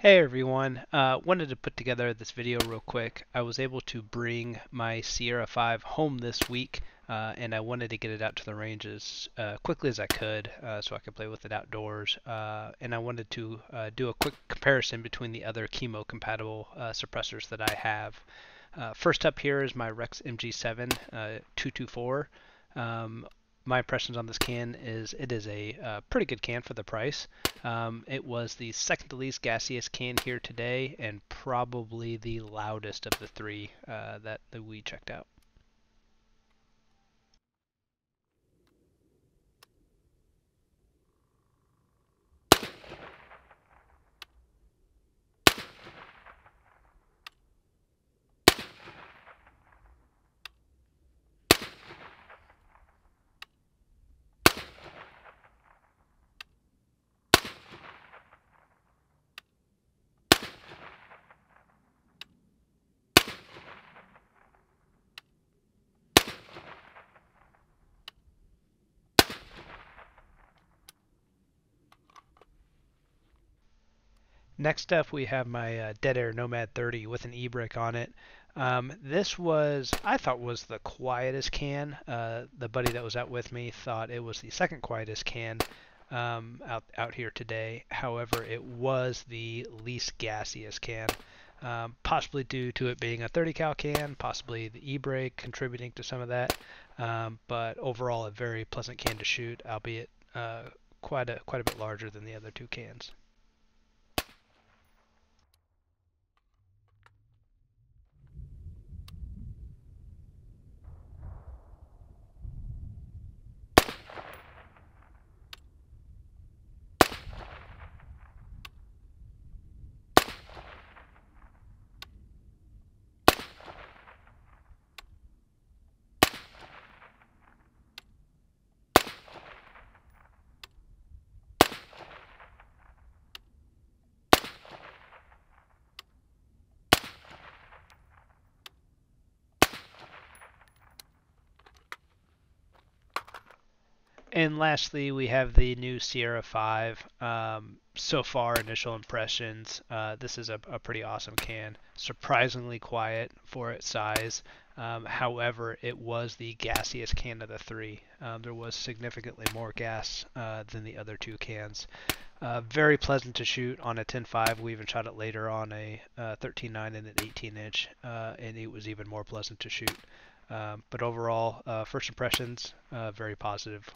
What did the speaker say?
Hey everyone, uh, wanted to put together this video real quick. I was able to bring my Sierra 5 home this week uh, and I wanted to get it out to the range as uh, quickly as I could uh, so I could play with it outdoors. Uh, and I wanted to uh, do a quick comparison between the other KeyMo compatible suppressors that I have. first up here is my Rex MG7 224. Um, my impressions on this can is it is a uh, pretty good can for the price. Um, it was the second least gaseous can here today and probably the loudest of the three uh, that, that we checked out. Next up, we have my uh, Dead Air Nomad 30 with an e-brake on it. Um, this was, I thought, was the quietest can. Uh, the buddy that was out with me thought it was the second quietest can um, out out here today. However, it was the least gaseous can, um, possibly due to it being a 30 cal can, possibly the e-brake contributing to some of that. Um, but overall, a very pleasant can to shoot, albeit uh, quite a quite a bit larger than the other two cans. And lastly, we have the new Sierra 5. Um, so far, initial impressions. Uh, this is a, a, pretty awesome can. Surprisingly quiet for its size. Um, however, it was the gassiest can of the three. Um, there was significantly more gas uh, than the other two cans. Uh, very pleasant to shoot on a 10.5. We even shot it later on a 13.9 uh, and an 18 inch, uh, and it was even more pleasant to shoot. Um, but overall, uh, first impressions, very positive.